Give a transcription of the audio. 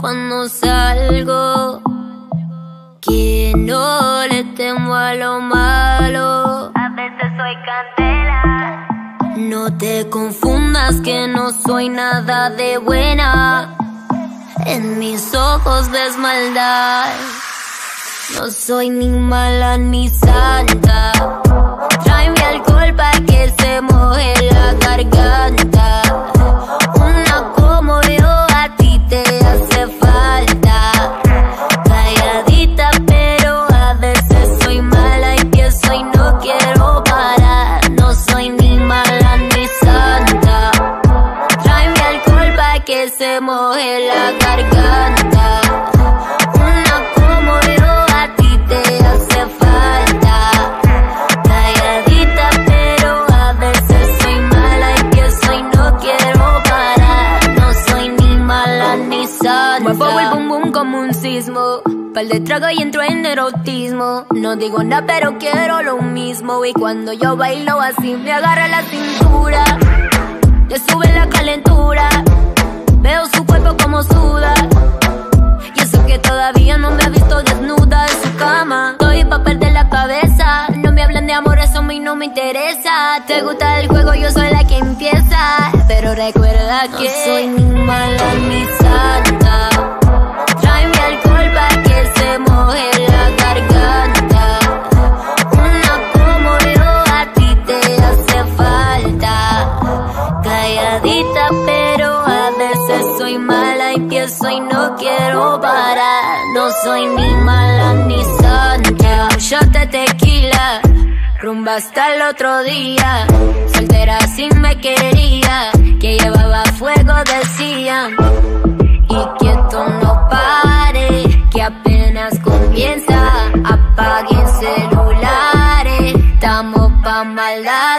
cuando salgo. Que no le temo a lo malo. A veces soy candela. No te confundas que no soy nada de buena. En mis ojos ves maldad. No soy ni mala ni santa. Que se moje la garganta. Una como yo a ti te hace falta. Calladita, pero a veces soy mala y empiezo y no quiero parar. No soy ni mala ni santa. Muevo el bum bum como un sismo. Pal de trago y entro en erotismo. No digo nada, pero quiero lo mismo. Y cuando yo bailo así, me agarra la cintura. No me interesa. Te gusta el juego, yo soy la que empieza. Pero recuerda que no soy ni mala ni santa. Tráeme alcohol pa' que se moje la garganta. Una como yo a ti te hace falta. Calladita, pero a veces soy mala y empiezo y no quiero parar. No soy ni mala ni santa. De tequila, rumba hasta el otro día. Soltera si me quería, que llevaba fuego decían. Y que esto no pare, que apenas comienza. Apaguen celulares, estamos pa' maldades.